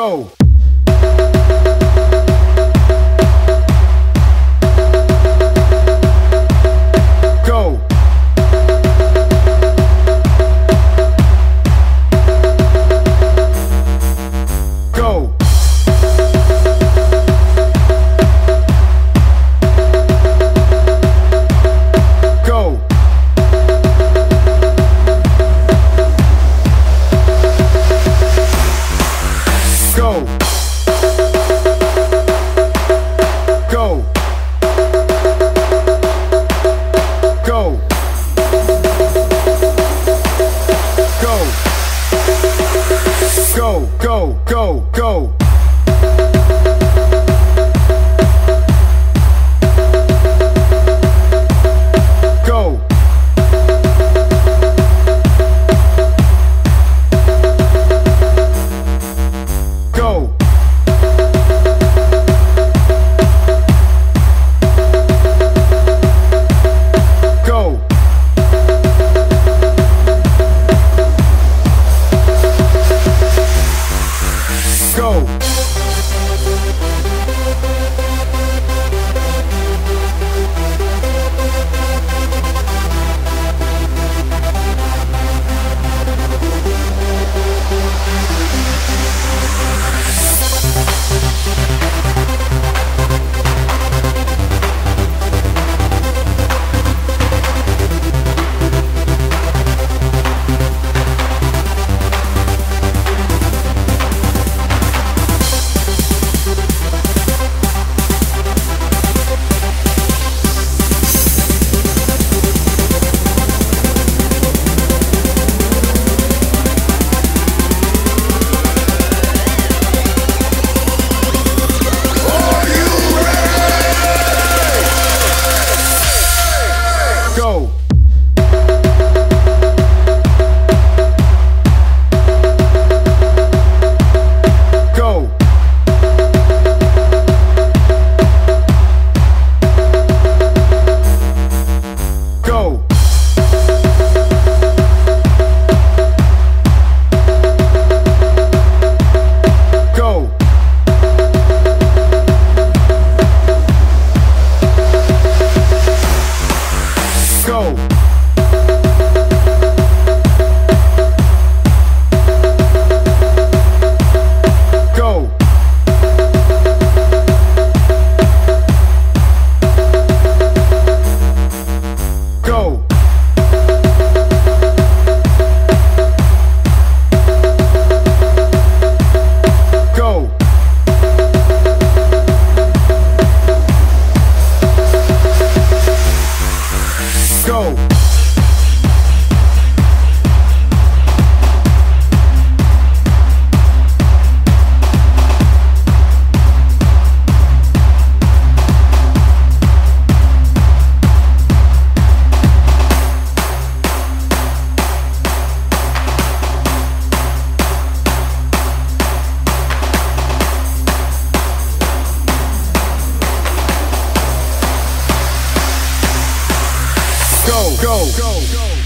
go. Go, go, Go. Go. Go. Go.